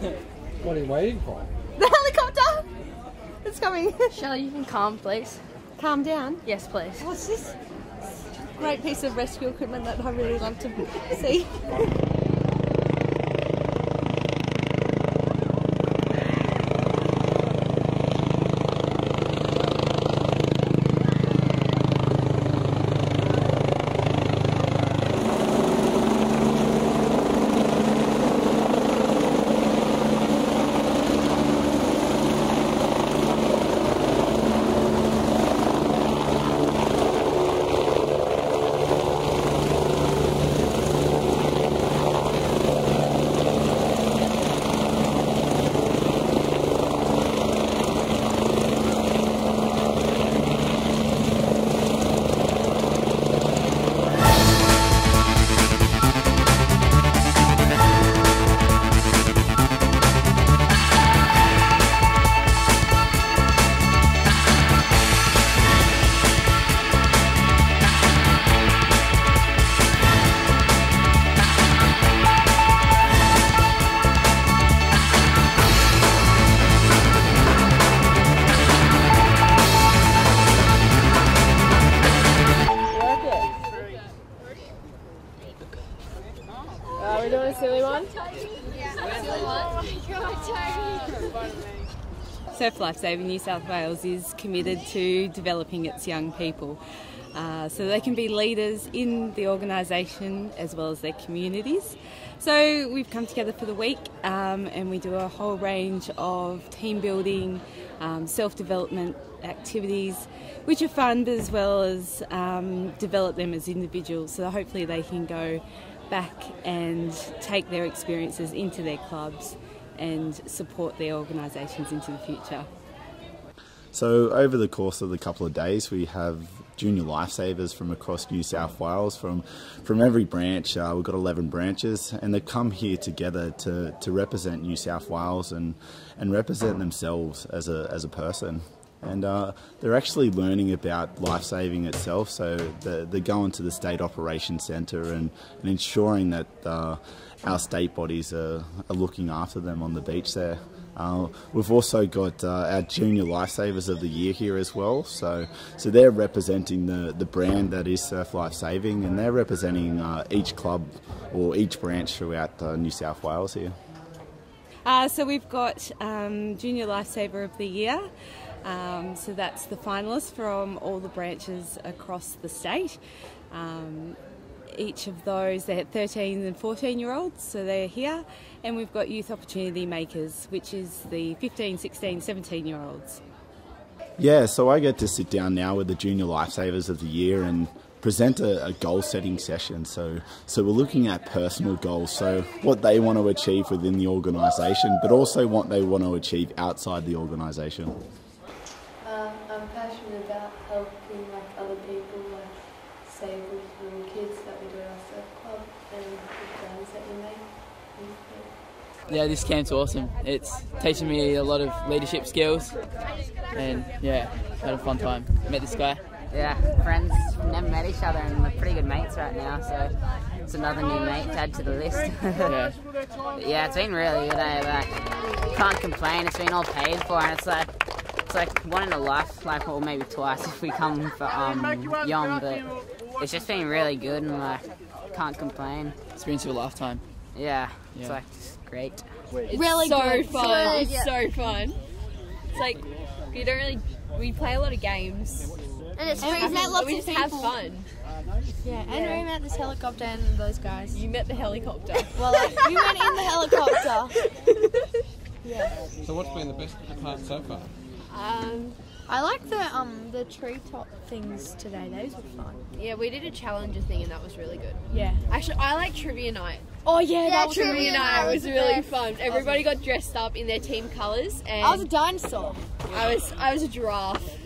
What are you waiting for? The helicopter! It's coming. Shelley, you can calm, please. Calm down. Yes, please. What's this? Great piece of rescue equipment that I really love to see. Lifesaving New South Wales is committed to developing its young people uh, so they can be leaders in the organisation as well as their communities. So we've come together for the week um, and we do a whole range of team building, um, self development activities, which are fun as well as um, develop them as individuals so hopefully they can go back and take their experiences into their clubs and support their organisations into the future. So over the course of the couple of days, we have junior lifesavers from across New South Wales, from from every branch. Uh, we've got 11 branches, and they come here together to, to represent New South Wales and and represent themselves as a as a person. And uh, they're actually learning about life saving itself. So they're, they're going to the state operations centre and, and ensuring that uh, our state bodies are, are looking after them on the beach there. Uh, we've also got uh, our junior lifesavers of the year here as well. So, so they're representing the, the brand that is Surf Life Saving, and they're representing uh, each club or each branch throughout uh, New South Wales here. Uh, so we've got um, Junior Lifesaver of the Year. Um, so that's the finalists from all the branches across the state. Um, each of those, they're 13 and 14 year olds, so they're here. And we've got Youth Opportunity Makers, which is the 15, 16, 17 year olds. Yeah, so I get to sit down now with the Junior Lifesavers of the Year and present a, a goal setting session. So, so we're looking at personal goals, so what they want to achieve within the organisation, but also what they want to achieve outside the organisation. Um, I'm passionate about helping like other people, like disabled little kids that we do at our surf club and the friends that we make. Yeah, this camp's awesome. It's teaching me a lot of leadership skills, and yeah, had a fun time. Met this guy. Yeah, friends never met each other and we're pretty good mates right now, so it's another new mate to add to the list. Yeah. yeah, it's been really good. Eh? Like, can't complain. It's been all paid for, and it's like it's like one in a life, like or maybe twice if we come for um Yom, but it's just been really good and like can't complain. Experience of a lifetime. Yeah, Yeah. it's like just great. It's Really so good. fun. So it's so fun. It's like we don't really. We play a lot of games. And it's And free. we met lots we just have fun. Yeah, and we met this helicopter and those guys. You met the helicopter. Well, like, we went in the helicopter. yeah. So what's been the best part so far? um, I like the um the treetop things today. Those were fun. yeah, we did a challenger thing and that was really good. Yeah. Actually, I like trivia night. Oh yeah, Yeah, that was trivia really night nice. was really fun. Everybody got dressed up in their team colours, and I was a dinosaur. I was I was a giraffe.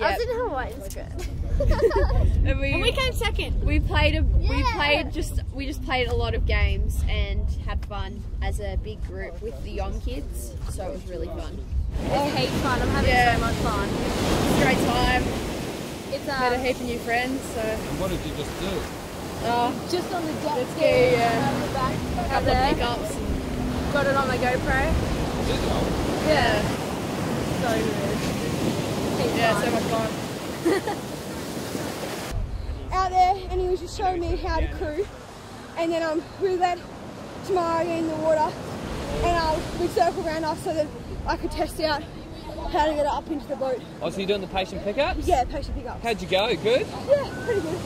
I was in Hawaiian skirt. And we, And we came second. we played a we played just we just played a lot of games and had fun as a big group with the young kids. So it was really fun. It's heaps fun. I'm having Yeah. so much fun. Great time. It's Met a um, heap of new friends. So And what did you just do? uh, just on the jet ski yeah. on the back a couple there. of pickups. Got it on my GoPro. Yeah. So good. Yeah, so much fun. and he was just showing me how to crew. And then um, we led Tamara in the water and um, we circled around us so that I could test out how to get up into the boat. Oh, so you're doing the patient pickups? Yeah, patient pickups. How'd you go? Good? Yeah, pretty good.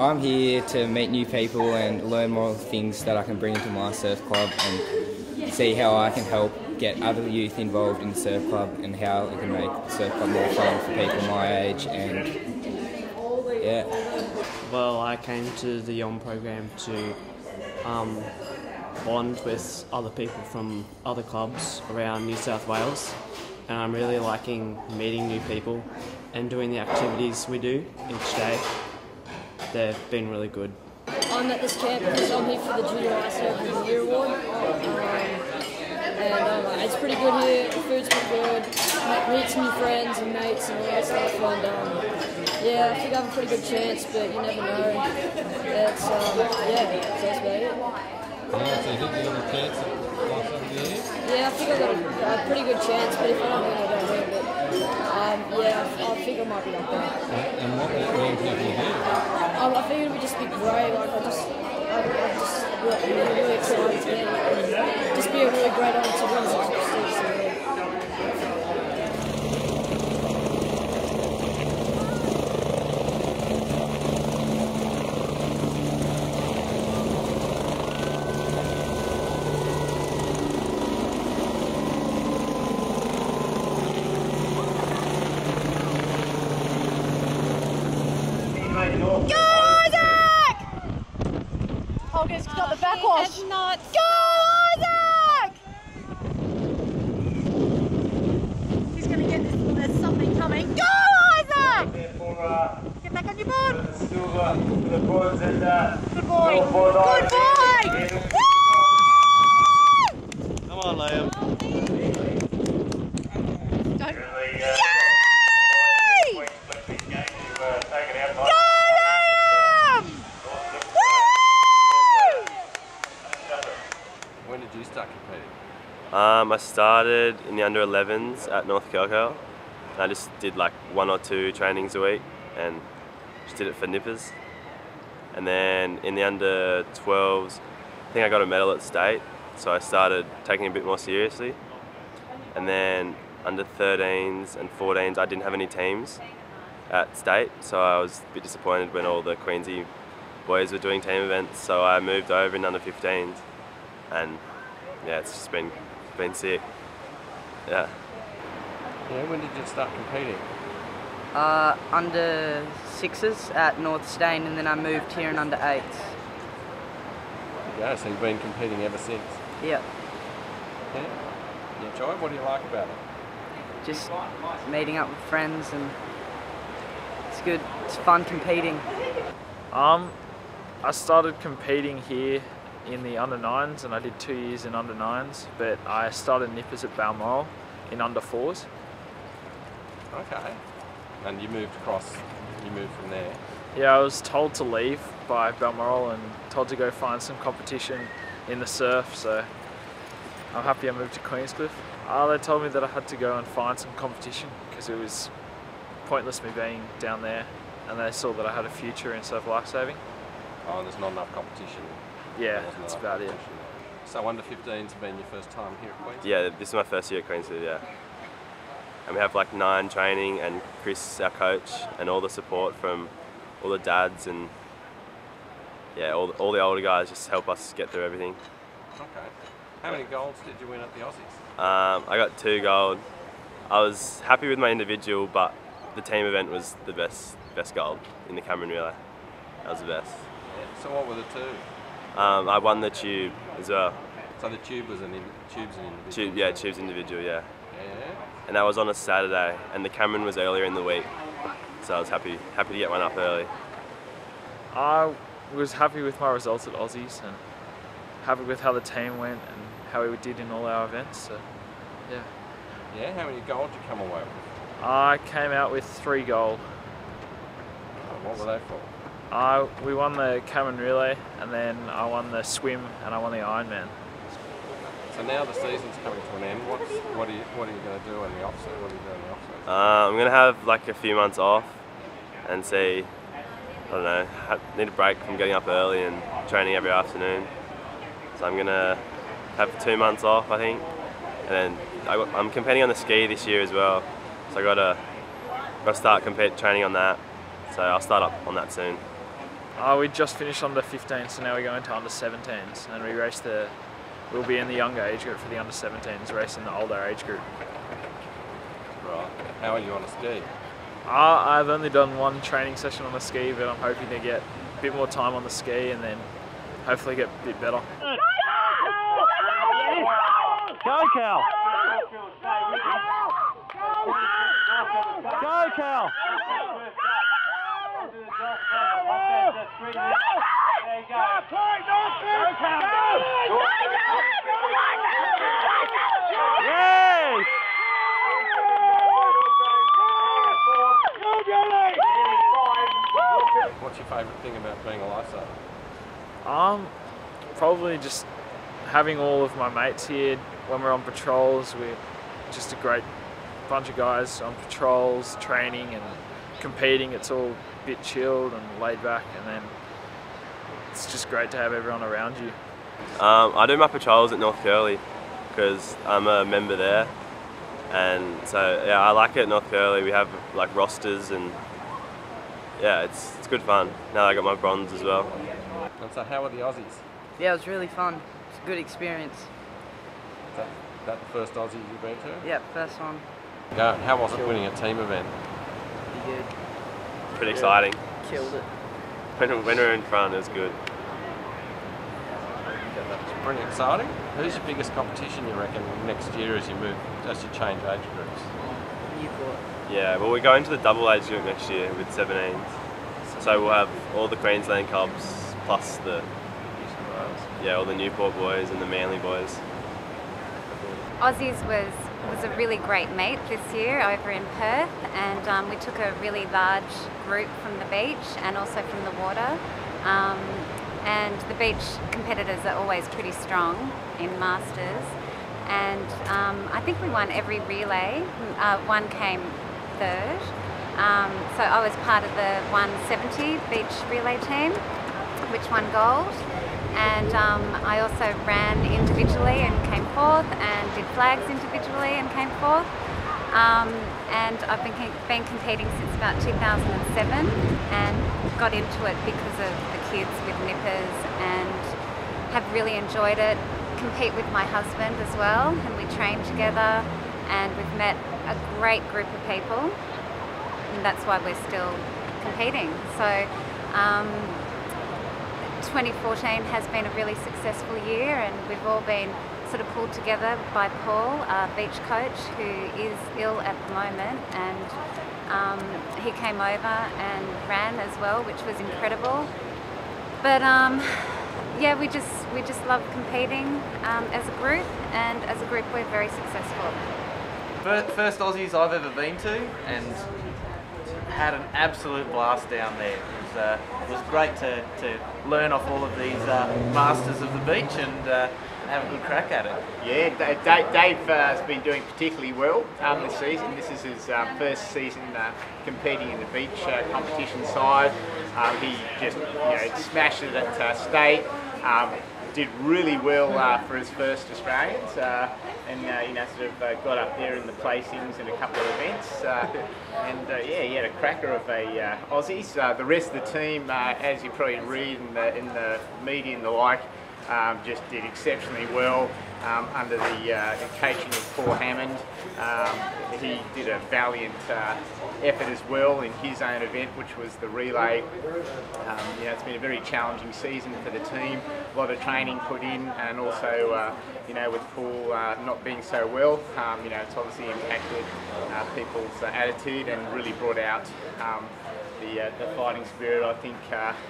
I'm here to meet new people and learn more things that I can bring into my surf club and see how I can help get other youth involved in the surf club and how it can make surf club more fun for people my age and yeah. Well, I came to the YOM program to um, bond with other people from other clubs around New South Wales, and I'm really liking meeting new people and doing the activities we do each day. They've been really good. I'm at this camp because I'm here for the Junior Lifesaver of the Year Award. Um, and um, it's pretty good here, the food's pretty good, meet some new friends and mates and all that stuff. And um, yeah, I think I have a pretty good chance, but you never know. It's, um, yeah, so that's about it. Yeah, so you think you got a chance at the? Yeah, I think I've got a, a pretty good chance, but if I don't win, I don't win. But um, yeah, I, I think I might be up there. Uh, and what round can you do? Um, I think it would just be great. Like I just, I, I just really, really excited to it. Just be a really great honor to win such a prestigious award. Go Isaac! Oh, he's got the backwash. Not. Go Isaac! He's gonna get this. There's something coming. Go Isaac! Get back on your board. Good boy. Good boy. Come on, Liam. Don't. When did you start competing? Um, I started in the under 11s at North Kelko. I just did like one or two trainings a week and just did it for nippers. And then in the under 12s, I think I got a medal at state, so I started taking it a bit more seriously. And then under 13s and 14s, I didn't have any teams at state, so I was a bit disappointed when all the Queensy boys were doing team events. So I moved over in under 15s, and yeah, it's just been been sick. Yeah. Yeah, when did you start competing? Uh, under sixes at North Steyne, and then I moved here in under eights. Yeah, so you've been competing ever since. Yeah, Yeah. You enjoy it? What do you like about it? just meeting up with friends, and it's good. It's fun competing. Um, I started competing here in the under nines, and I did two years in under nines. But I started nippers at Balmoral in under fours. Okay. And you moved across, you moved from there. Yeah, I was told to leave by Balmoral and told to go find some competition in the surf. So I'm happy I moved to Queenscliff. Uh, they told me that I had to go and find some competition because it was pointless me being down there, and they saw that I had a future in surf lifesaving. Oh, there's not enough competition. Yeah, There that's about it. competition. So under 15's been your first time here at Queens? Yeah, this is my first year at Queensland, yeah. And we have like nine training and Chris, our coach, and all the support from all the dads and yeah, all the, all the older guys just help us get through everything. Okay. How many golds did you win at the Aussies? Um, I got two gold. I was happy with my individual, but the team event was the best best gold in the Cameron relay. That was the best. Yeah. So what were the two? Um, I won the tube as well. So the tube was an in, tube's an individual. Tube, yeah, tube's individual, yeah. Yeah. And that was on a Saturday, and the Cameron was earlier in the week, so I was happy happy to get one up early. I was happy with my results at Aussies and happy with how the team went and how we did in all our events. So, yeah. Yeah, how many gold did you come away with? I came out with three gold. Uh, what were they for? I we won the Cameron Relay, and then I won the swim, and I won the Ironman. So now the season's coming to an end. What's, what are you What are you going to do in the off season? What are you doing in the off season? Uh, I'm gonna have like a few months off and see. I don't know. ha need a break from getting up early and training every afternoon. So I'm gonna have two months off, I think, and then I, I'm competing on the ski this year as well. So I gotta gotta start compete training on that. So I'll start up on that soon. Uh, we just finished under 15, so now we're going to under 17s, and we race the. We'll be in the younger age group for the under 17s, racing the older age group. Right. How are you on a ski? Uh, I've only done one training session on the ski, but I'm hoping to get a bit more time on the ski and then hopefully get a bit better. Go, Cal. Go, Cal. Yay! What's your favourite thing about being a lifesaver? Um, probably just having all of my mates here when we're on patrols. We're just a great bunch of guys on patrols, training and competing. It's all a bit chilled and laid back, and then it's just great to have everyone around you. Um, I do my patrols at North Curly because I'm a member there, and so yeah, I like it at North Curly. We have like rosters and yeah, it's it's good fun. Now I got my bronze as well. And so, how are the Aussies? Yeah, it was really fun. It's a good experience. Is that, that the first Aussie you've been to? Yep, first one. Go. How was it winning a team event? Pretty good. Pretty exciting. Killed it. When, when we were in front, it was good. It's pretty exciting. Who's your biggest competition you reckon next year as you move as you change age groups? Newport. Yeah, well, we're going to the double age group next year with 17s. So we'll have all the Queensland Cubs plus the yeah, all the Newport boys and the Manly boys. Aussies was was a really great meet this year over in Perth, and um, we took a really large group from the beach and also from the water. Um, and the beach competitors are always pretty strong in masters, and um, I think we won every relay. Uh, one came third, um, so I was part of the 170 beach relay team, which won gold and um, I also ran individually and came fourth and did flags individually and came fourth. Um, and I've been, been competing since about 2007 and got into it because of the kids with nippers and have really enjoyed it. Compete with my husband as well and we train together and we've met a great group of people and that's why we're still competing. So um, 2014 has been a really successful year and we've all been sort of pulled together by Paul, our beach coach, who is ill at the moment and um, he came over and ran as well, which was incredible. But um, yeah, we just we just love competing um, as a group, and as a group we're very successful. First Aussies I've ever been to, and had an absolute blast down there. It was, uh, it was great to, to learn off all of these uh, masters of the beach and uh, have a good crack at it. Yeah, Da- Da- Dave uh, has been doing particularly well um, this season. This is his um, first season uh, competing in the beach uh, competition side. Um, he just you know smashed it at uh, state. Did really well uh, for his first Australians, uh, and uh, you know sort of uh, got up there in the placings in a couple of events. Uh, and uh, yeah, he had a cracker of a uh, Aussies. The rest of the team, uh, as you probably read in the in the media and the like, um, just did exceptionally well um, under the, uh, coaching of Paul Hammond. Um, he did a valiant uh, effort as well in his own event, which was the relay. Um, you know, it's been a very challenging season for the team. A lot of training put in, and also, uh, you know, with Paul uh, not being so well, um, you know, it's obviously impacted uh, people's uh, attitude and really brought out um, the, the fighting spirit, I think,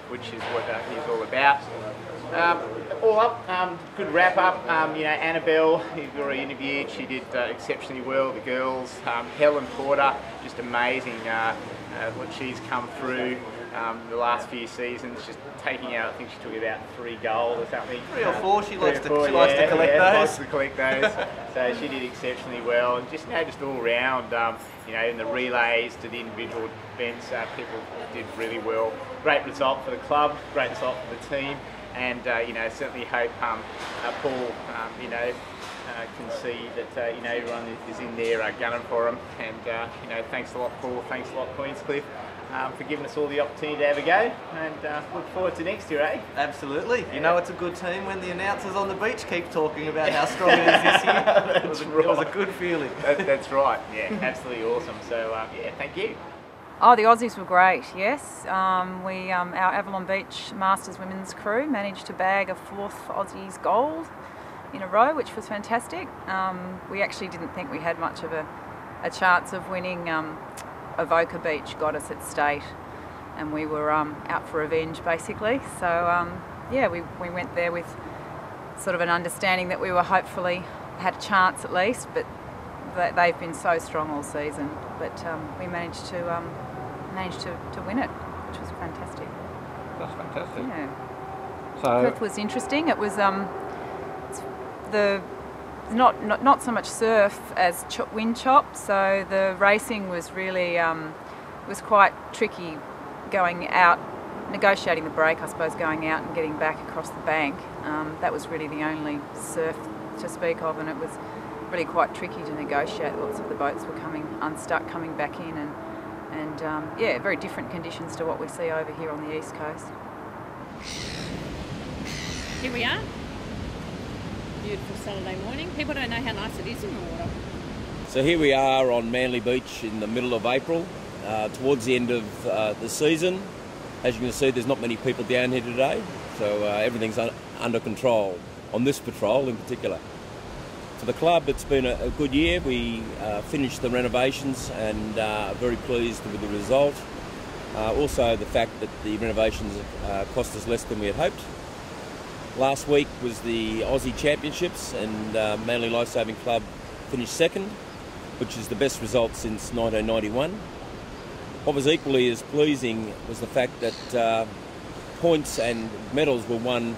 which is what he's all about. Um, all up, um, good wrap up. Um, you know, Annabelle, who we already interviewed, she did uh, exceptionally well. The girls, um, Helen Porter, just amazing uh, uh, what she's come through um, the last few seasons. Just taking out, I think she took about three gold or something. Three or four, she likes to- four, she likes to collect yeah, those. Likes to collect those. so she did exceptionally well, and just you know, just all round, um, you know, in the relays to the individual events, uh, people did really well. Great result for the club, great result for the team, and uh, you know, certainly hope um, uh, Paul, um, you know. Uh, can see that uh, you know everyone is in there uh, gunning for him, and uh, you know thanks a lot, Paul. Thanks a lot, Queenscliff, um, for giving us all the opportunity to have a go, and uh, look forward to next year, eh? Absolutely. You know it's a good team when the announcers on the beach keep talking about how strong it is this year. it, was a, it was a good feeling. That, that's right. Yeah, absolutely awesome. So um, yeah, thank you. Oh, the Aussies were great. Yes, um, we um, our Avalon Beach Masters women's crew managed to bag a fourth Aussies gold in a row, which was fantastic. Um, we actually didn't think we had much of a, a chance of winning. Um, Avoca Beach got us at state, and we were um, out for revenge basically. So um, yeah, we, we went there with sort of an understanding that we were hopefully had a chance at least, but they- they've been so strong all season. But we managed to managed to, to win it, which was fantastic. That's fantastic. Yeah. So, Perth was interesting. It was um, it's the not, not not so much surf as ch- wind chop. So the racing was really um, was quite tricky going out, negotiating the break, I suppose, going out and getting back across the bank. Um, that was really the only surf to speak of, and it was really quite tricky to negotiate. Lots of the boats were coming unstuck, coming back in, and and um, yeah, very different conditions to what we see over here on the east coast. Here we are. Beautiful Saturday morning. People don't know how nice it is in the water. So here we are on Manly Beach in the middle of April, uh, towards the end of uh, the season. As you can see, there's not many people down here today, so uh, everything's un- under control on this patrol in particular. For the club, it's been a, a good year. We uh, finished the renovations and uh, very pleased with the result. Uh, also, the fact that the renovations uh, cost us less than we had hoped. Last week was the Aussie Championships, and uh, Manly Lifesaving Club finished second, which is the best result since 1991. What was equally as pleasing was the fact that uh, points and medals were won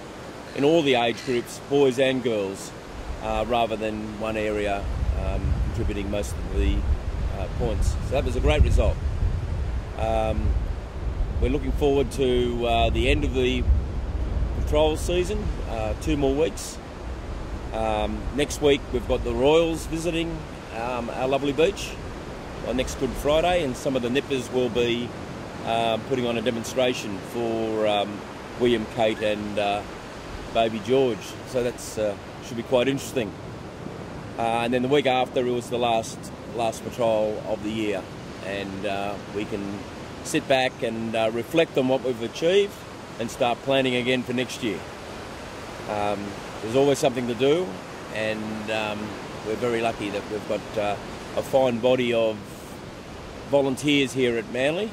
in all the age groups, boys and girls, uh, rather than one area um, contributing most of the uh, points. So that was a great result. Um, we're looking forward to uh, the end of the patrol season, uh, two more weeks. Um, next week we've got the Royals visiting um, our lovely beach on next Good Friday, and some of the nippers will be uh, putting on a demonstration for um, William, Kate, and uh, baby George. So that's should be quite interesting. Uh, and then the week after it was the last last patrol of the year, and uh, we can sit back and uh, reflect on what we've achieved and start planning again for next year. Um, there's always something to do, and um, we're very lucky that we've got uh, a fine body of volunteers here at Manly,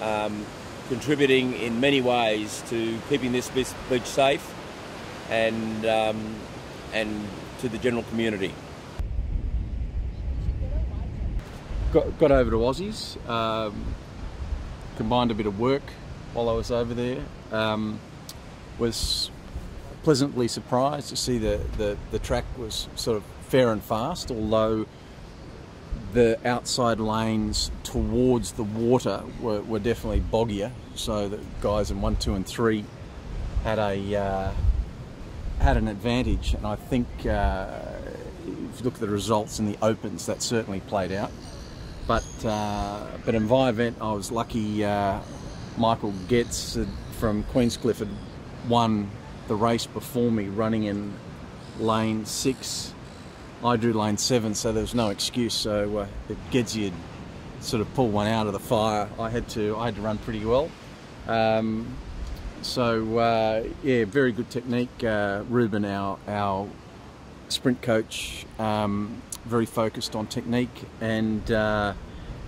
um, contributing in many ways to keeping this beach safe and um, and to the general community. got, got over to Aussies, um, combined a bit of work while I was over there. Um, was pleasantly surprised to see the, the, the track was sort of fair and fast, although the outside lanes towards the water were, were definitely boggier. So the guys in one, two, and three had a uh, had an advantage, and I think uh, if you look at the results in the opens, that certainly played out. But uh, but in my event, I was lucky. Uh, Michael Getz from Queenscliff had won the race before me, running in lane six. I drew lane seven, so there was no excuse. So uh, Gedsy had sort of pulled one out of the fire. I had to I had to run pretty well. Um, so uh, yeah, very good technique. Uh, Ruben, our our sprint coach, um, very focused on technique, and uh,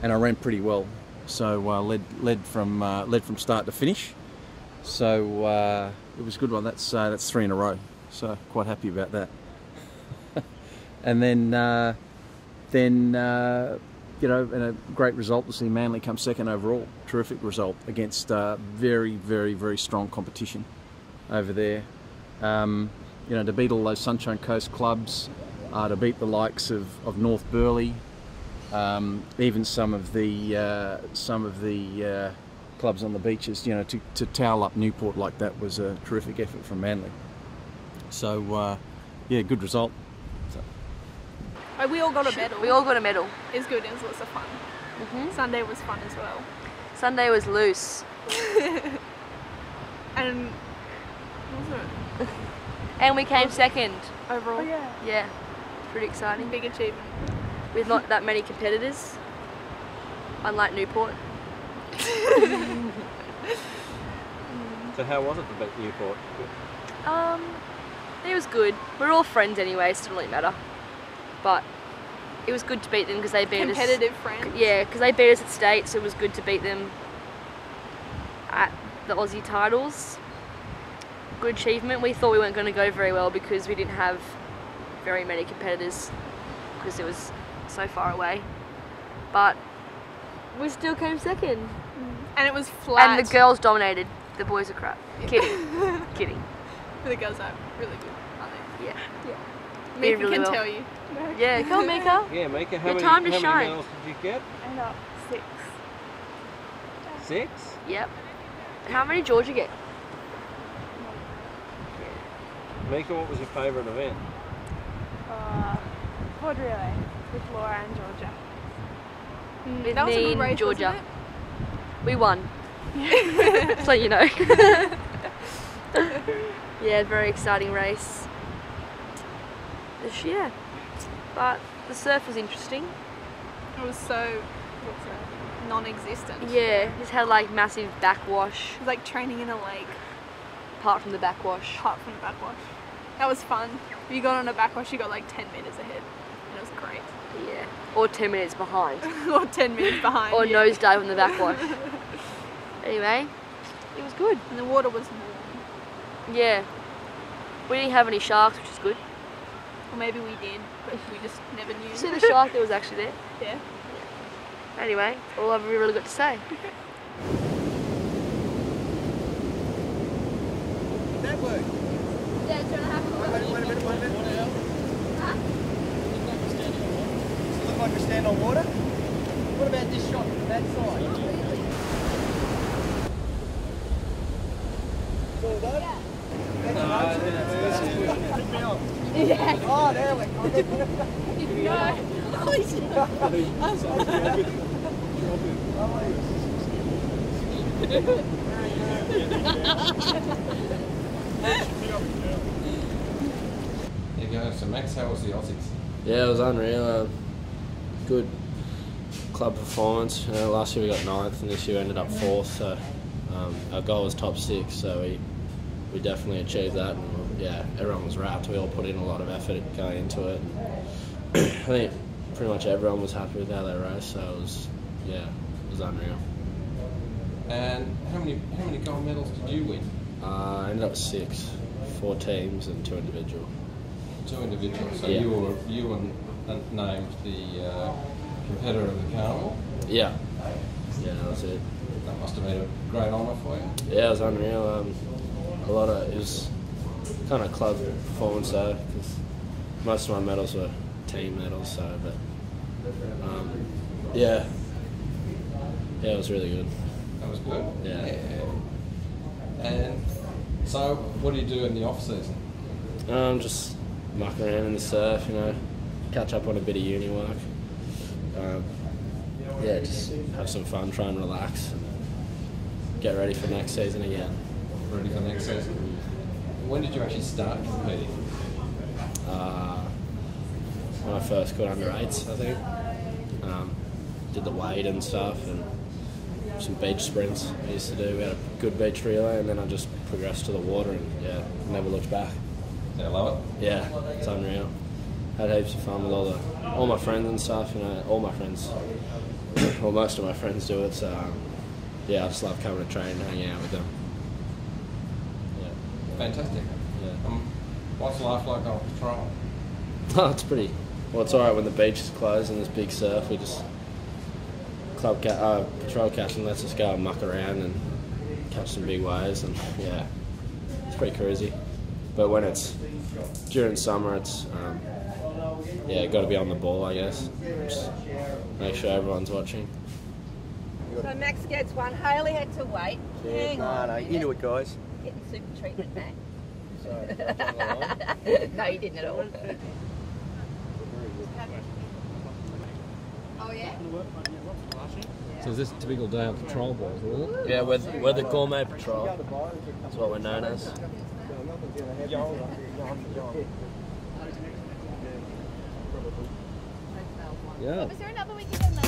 and I ran pretty well. So uh, led led from uh, led from start to finish. So uh, it was a good one. That's uh, that's three in a row. So quite happy about that. and then then you know, and a great result to see Manly come second overall. Terrific result against uh, very very very strong competition over there. Um, you know, to beat all those Sunshine Coast clubs, uh, to beat the likes of, of North Burleigh, um, even some of the uh, some of the uh, clubs on the beaches, you know, to, to towel up Newport like that was a terrific effort from Manly. So, uh, yeah, good result. So, Like, we all got a medal. We all got a medal. It's good. It was lots of fun. Mhm. Sunday was fun as well. Sunday was loose. and was it? And we came second. Overall. Oh, yeah. Yeah. Pretty exciting. Big achievement. With not that many competitors. Unlike Newport. So how was it to beat Newport? Um, it was good. We're all friends anyway, so it doesn't really matter. But it was good to beat them because they beat us. Competitive friends. Yeah, because they beat us at state, so it was good to beat them at the Aussie titles. Good achievement. We thought we weren't going to go very well because we didn't have very many competitors because it was so far away. But we still came second. Mm. And it was flat. And the girls dominated. The boys are crap. Kidding. Kidding. But the girls are really good, aren't they? Yeah. Yeah. Did Mika really can well. tell you. Yeah, come on, Mika. Yeah, Mika, how Your many, time to how shine. many medals did you get? And up six. Six? Yep. How many Georgia get? Mika, what was your favourite event? Uh, quad relay with Laura and Georgia. With that was a me good and race, Georgia. We won. so you know. yeah, very exciting race. This year. But the surf was interesting. It was so what's non-existent. Yeah, just had like massive backwash. It was like training in a lake. Apart from the backwash. Apart from the backwash. That was fun. If you got on a backwash, you got like 10 metres ahead. And it was great. Yeah. Or 10 minutes behind. or 10 minutes behind. or yeah. nosedive on the backwash. anyway, it was good. And the water was warm. Yeah. We didn't have any sharks, which is good. Or maybe we did, but we just never knew. See the shark that was actually there? Yeah. Anyway, all I've really got to say. That work? Yeah, two and a half. Wait a minute, wait a minute. Does it look like we stand on water? What about this shot from that side? So that? Yeah. Oh, there we go. There you go. So Max, how was the Aussies? Yeah, it was unreal. Uh, good club performance. You know, last year we got ninth, and this year we ended up fourth. So um, our goal was top six. So we we definitely achieved that. Yeah, everyone was rapt. We all put in a lot of effort going into it. I think pretty much everyone was happy with how they raced. So it was yeah, it was unreal. And how many how many gold medals did you win? Uh, I ended up six, four teams and two individual. Two individuals. So Yeah. you were you were named the uh, competitor of the carnival. Yeah, yeah, that was it. That must have been a great honour for you. Yeah, it was unreal. Um, a lot of it was kind of club performance though, because most of my medals were team medals. So, but um, yeah, yeah, it was really good. That was good. Yeah. And so, what do you do in the off season? Um, just muck around in the surf, you know, catch up on a bit of uni work. Um, yeah, just have some fun, try and relax, and get ready for next season again. Ready for next season. When did you actually start competing? Uh, when I first got under eights, I think. Um, did the weight and stuff, and some beach sprints I used to do. We had a good beach relay, and then I just progressed to the water, and yeah, never looked back. Yeah, love it. Yeah, it's unreal. Had heaps of fun with all the all my friends and stuff. You know, all my friends, well, most of my friends do it. So um, yeah, I just love coming to train and hanging out with them. Fantastic. Yeah. Um, what's life like on patrol? Oh, it's pretty. Well, it's alright when the beach is closed and there's big surf. We just club ca- uh, patrol captain lets us go and muck around and catch some big waves, and yeah, it's pretty crazy. But when it's during summer, it's um, yeah, got to be on the ball, I guess. Just make sure everyone's watching. So Max gets one. Haley had to wait. Hang no, on. no, a into it, guys. Getting super treatment, Max. Sorry, no, you didn't at all. Oh yeah. So is this a typical day on patrol, boys? Isn't it? Yeah, we're, we're the gourmet patrol. That's what we're known as. Yeah. Was there another weekend on that?